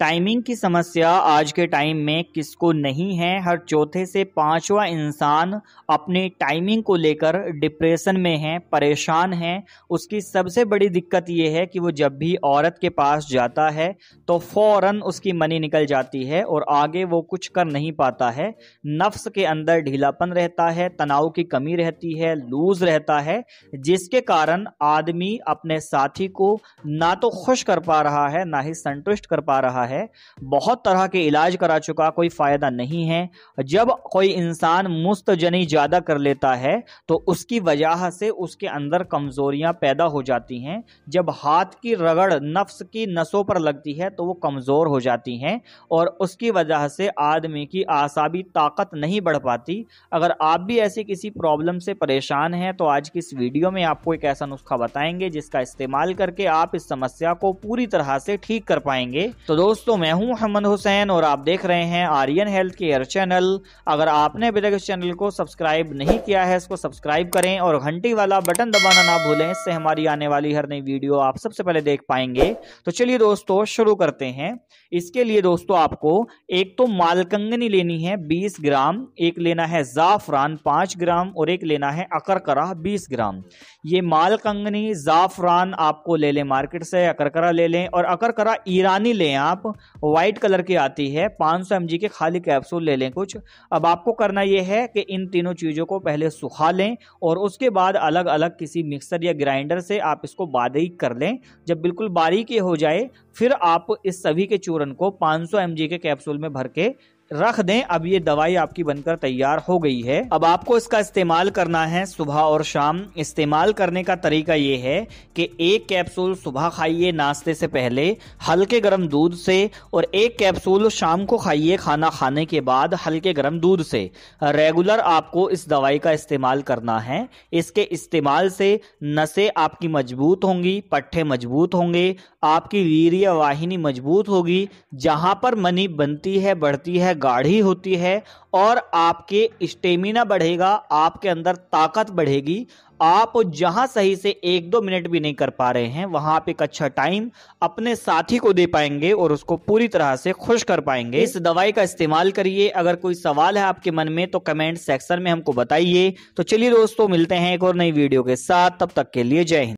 Timing की समस्या आज के टाइम में किसको नहीं है? हर चौथे से पांचवा इंसान अपनी टाइमिंग को लेकर डिप्रेशन में है, परेशान है। उसकी सबसे बड़ी दिक्कत यह है कि वो जब भी औरत के पास जाता है तो फ़ौरन उसकी मनी निकल जाती है और आगे वो कुछ कर नहीं पाता है। नफ्स के अंदर ढीलापन रहता है, तनाव की कमी रहती है, लूज रहता है, जिसके कारण आदमी अपने साथी को ना तो खुश कर पा रहा है, ना ही संतुष्ट कर पा रहा है बहुत तरह के इलाज करा चुका, कोई फ़ायदा नहीं है। जब कोई इंसान मुस्तजनी ज़्यादा कर लेता है तो उसकी वजह से उसके अंदर कमजोरियाँ पैदा हो जाती हैं। जब हाथ की रगड़ नफ्स की नसों पर लगती है तो वो कमज़ोर हो जाती हैं और उसकी वजह से आदमी की आसाबी ताकत नहीं बढ़ पाती। अगर आप भी ऐसी किसी प्रॉब्लम से परेशान हैं तो आज की इस वीडियो में आपको एक ऐसा नुस्खा बताएँगे, जिसका इस्तेमाल करके आप इस समस्या को पूरी तरह से ठीक कर पाएँगे। तो दोस्तों दोस्तों, मैं हूँ मोहम्मद हुसैन और आप देख रहे हैं आर्यन हेल्थ केयर चैनल। अगर आपने अभी तक इस चैनल को सब्सक्राइब नहीं किया है, इसको सब्सक्राइब करें और घंटी वाला बटन दबाना ना भूलें, इससे हमारी आने वाली हर नई वीडियो आप सबसे पहले देख पाएँगे। तो चलिए दोस्तों, शुरू करते हैं। इसके लिए दोस्तों, आपको एक तो मालकंगनी लेनी है बीस ग्राम, एक लेना है जाफरान पाँच ग्राम और एक लेना है अकरकरा बीस ग्राम। ये मालकंगनी जाफरान आपको ले लें मार्केट से, अकरकरा ले लें और अकरकरा ईरानी लें आप व्हाइट कलर की आती है। 500 सौ के खाली कैप्सूल ले लें कुछ। अब आपको करना यह है कि इन तीनों चीज़ों को पहले सुखा लें और उसके बाद अलग अलग किसी मिक्सर या ग्राइंडर से आप इसको बारीक कर लें। जब बिल्कुल बारीक ये हो जाए, फिर आप इस सभी के चूरन को 500 सौ के कैप्सूल में भर के रख दें। अब ये दवाई आपकी बनकर तैयार हो गई है। अब आपको इसका इस्तेमाल करना है सुबह और शाम। इस्तेमाल करने का तरीका ये है कि एक कैप्सूल सुबह खाइए नाश्ते से पहले, हल्के गर्म दूध से, और एक कैप्सूल शाम को खाइए खाना खाने के बाद हल्के गर्म दूध से। रेगुलर आपको इस दवाई का इस्तेमाल करना है। इसके इस्तेमाल से नसें आपकी मज़बूत होंगी पट्टे मज़बूत होंगे, आपकी वीर्य वाहिनी मज़बूत होगी। जहाँ पर मनी बनती है, बढ़ती है गाढ़ी होती है और आपके स्टेमिना बढ़ेगा, आपके अंदर ताकत बढ़ेगी। आप जहाँ सही से एक दो मिनट भी नहीं कर पा रहे हैं, वहाँ आप एक अच्छा टाइम अपने साथी को दे पाएँगे और उसको पूरी तरह से खुश कर पाएँगे। इस दवाई का इस्तेमाल करिए। अगर कोई सवाल है आपके मन में तो कमेंट सेक्शन में हमको बताइए। तो चलिए दोस्तों, मिलते हैं एक और नई वीडियो के साथ। तब तक के लिए जय हिंद।